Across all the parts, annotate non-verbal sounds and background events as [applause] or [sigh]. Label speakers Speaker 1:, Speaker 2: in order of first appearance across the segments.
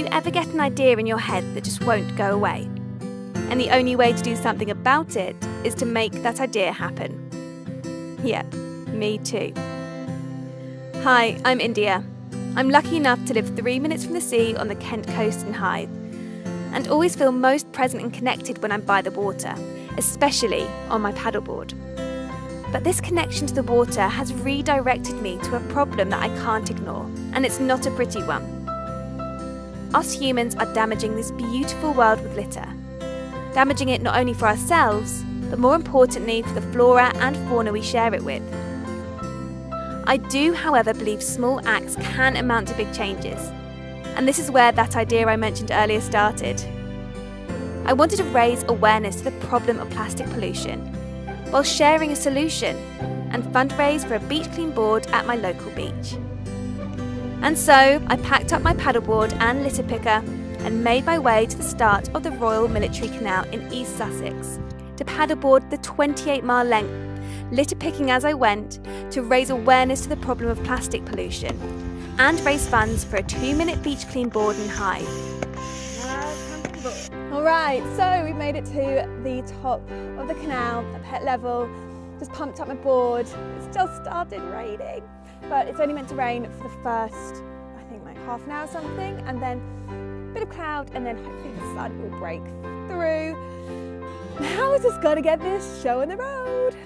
Speaker 1: you ever get an idea in your head that just won't go away? And the only way to do something about it is to make that idea happen. Yeah, me too. Hi, I'm India. I'm lucky enough to live three minutes from the sea on the Kent coast in Hythe, and always feel most present and connected when I'm by the water, especially on my paddleboard. But this connection to the water has redirected me to a problem that I can't ignore, and it's not a pretty one. Us humans are damaging this beautiful world with litter. Damaging it not only for ourselves, but more importantly for the flora and fauna we share it with. I do, however, believe small acts can amount to big changes, and this is where that idea I mentioned earlier started. I wanted to raise awareness to the problem of plastic pollution while sharing a solution and fundraise for a beach clean board at my local beach. And so I packed up my paddleboard and litter picker and made my way to the start of the Royal Military Canal in East Sussex to paddleboard the 28 mile length, litter picking as I went to raise awareness to the problem of plastic pollution and raise funds for a two minute beach clean board and Hythe. Alright, so we've made it to the top of the canal at Pett Level. Just pumped up my board. It's just started raining, but it's only meant to rain for the first, I think like half an hour or something, and then a bit of cloud, and then hopefully the sun will break through. Now we're just gotta get this show on the road.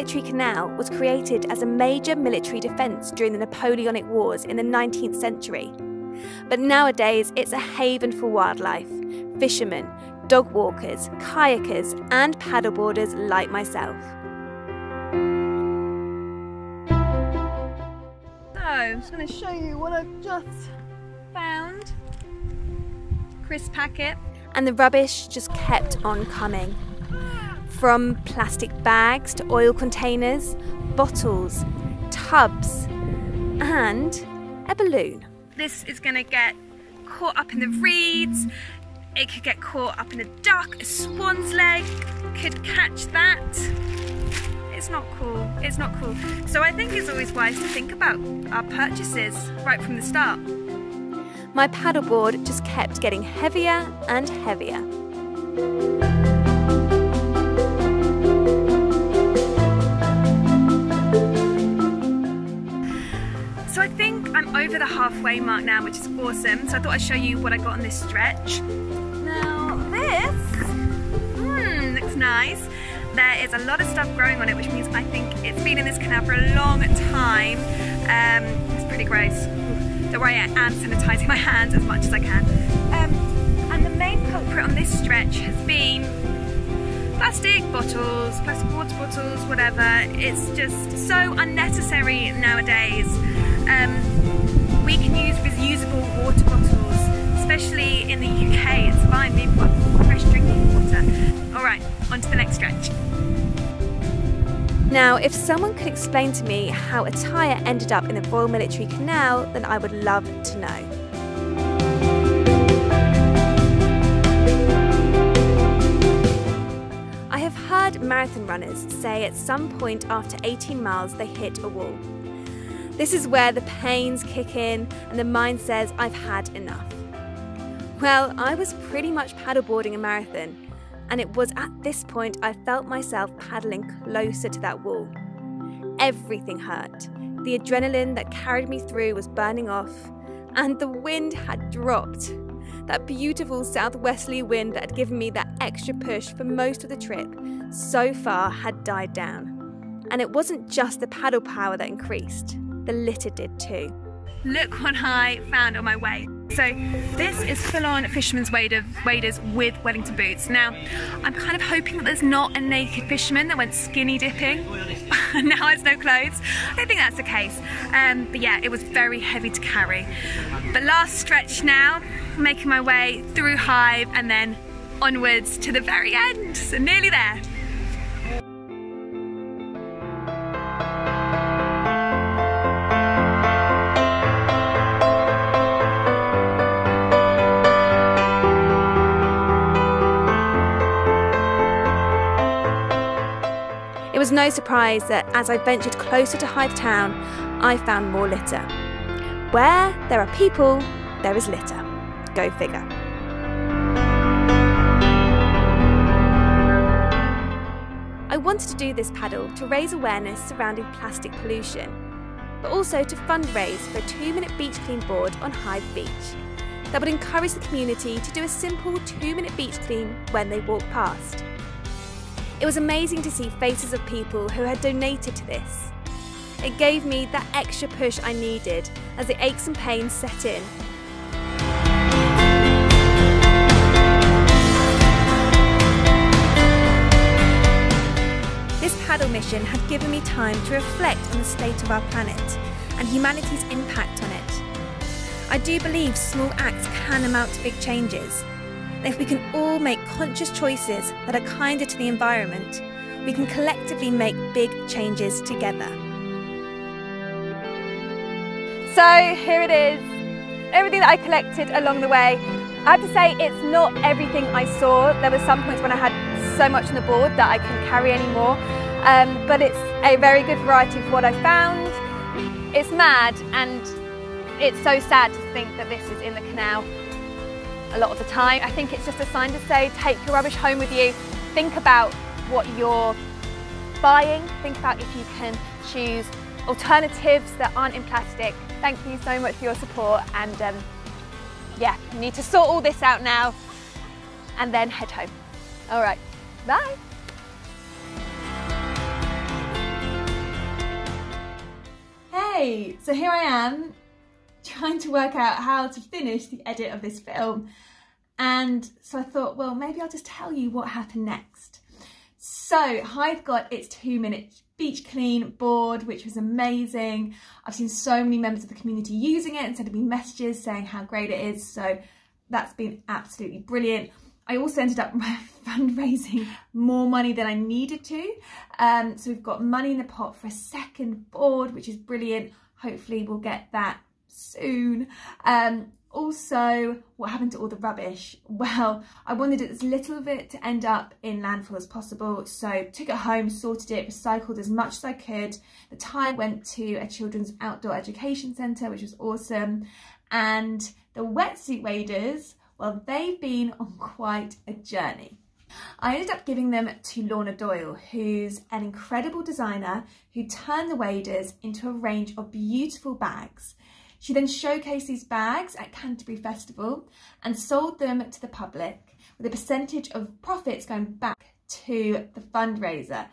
Speaker 1: Military Canal was created as a major military defence during the Napoleonic Wars in the 19th century. But nowadays it's a haven for wildlife, fishermen, dog walkers, kayakers, and paddleboarders like myself. So, I'm just going to show you what I've just found. Crisp packet. And the rubbish just kept on coming. From plastic bags to oil containers, bottles, tubs, and a balloon. This is going to get caught up in the reeds. It could get caught up in a duck, a swan's leg could catch that. It's not cool. It's not cool. So I think it's always wise to think about our purchases right from the start. My paddleboard just kept getting heavier and heavier. Over the halfway mark now, which is awesome. So I thought I'd show you what I got on this stretch. Now this, hmm, looks nice. There is a lot of stuff growing on it, which means I think it's been in this canal for a long time. Um, it's pretty gross. Don't worry, I am sanitising my [laughs] hands as much as I can. Um, and the main culprit on this stretch has been plastic bottles, plastic water bottles, whatever. It's just so unnecessary nowadays. Um, we can use reusable water bottles, especially in the UK. It's fine, we've fresh drinking water. All right, on to the next stretch. Now, if someone could explain to me how a tyre ended up in the Royal Military Canal, then I would love to know. I have heard marathon runners say at some point after 18 miles they hit a wall. This is where the pains kick in and the mind says, I've had enough. Well, I was pretty much paddleboarding a marathon, and it was at this point I felt myself paddling closer to that wall. Everything hurt. The adrenaline that carried me through was burning off, and the wind had dropped. That beautiful southwesterly wind that had given me that extra push for most of the trip so far had died down. And it wasn't just the paddle power that increased, the litter did too. Look what I found on my way. So this is full-on fisherman's waders with Wellington boots. Now, I'm kind of hoping that there's not a naked fisherman that went skinny dipping [laughs] now has no clothes. I don't think that's the case. Um, but yeah, it was very heavy to carry. But last stretch now, making my way through Hythe and then onwards to the very end. So nearly there. Was no surprise that as I ventured closer to Hythe Town, I found more litter. Where there are people, there is litter. Go figure. I wanted to do this paddle to raise awareness surrounding plastic pollution, but also to fundraise for a two minute beach clean board on Hythe Beach that would encourage the community to do a simple two minute beach clean when they walk past. It was amazing to see faces of people who had donated to this. It gave me that extra push I needed as the aches and pains set in This paddle mission had given me time to reflect on the state of our planet and humanity's impact on it. I do believe small acts can amount to big changes. And if we can all make conscious choices that are kinder to the environment, we can collectively make big changes together. So here it is, everything that I collected along the way. I have to say it's not everything I saw. There were some points when I had so much on the board that I couldn't carry anymore. Um, but it's a very good variety of what I found. It's mad and it's so sad to think that this is in the canal a lot of the time. I think it's just a sign to say take your rubbish home with you. Think about what you're buying. Think about if you can choose alternatives that aren't in plastic. Thank you so much for your support and um, yeah, you need to sort all this out now and then head home. All right. Bye.
Speaker 2: Hey, so here I am trying to work out how to finish the edit of this film. And so I thought, well, maybe I'll just tell you what happened next. So Hythe got its two minute beach clean board, which was amazing. I've seen so many members of the community using it and sending me messages saying how great it is. So that's been absolutely brilliant. I also ended up [laughs] fundraising more money than I needed to. Um, so we've got money in the pot for a second board, which is brilliant. Hopefully we'll get that soon. Um, also, what happened to all the rubbish? [laughs] Well, I wanted as little of it to end up in landfill as possible, so took it home, sorted it, recycled as much as I could. The time went to a children's outdoor education centre, which was awesome. And the wetsuit waders well, they've been on quite a journey. I ended up giving them to Lorna Doyle, who's an incredible designer who turned the waders into a range of beautiful bags. She then showcased these bags at Canterbury Festival and sold them to the public with a percentage of profits going back to the fundraiser.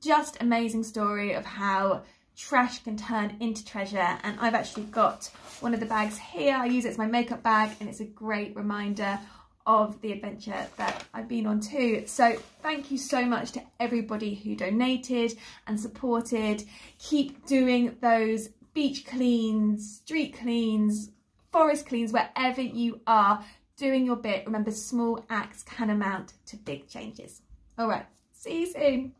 Speaker 2: Just amazing story of how trash can turn into treasure and I've actually got one of the bags here. I use it as my makeup bag and it's a great reminder of the adventure that I've been on too. So thank you so much to everybody who donated and supported. Keep doing those beach cleans, street cleans, forest cleans, wherever you are doing your bit. Remember, small acts can amount to big changes. All right, see you soon.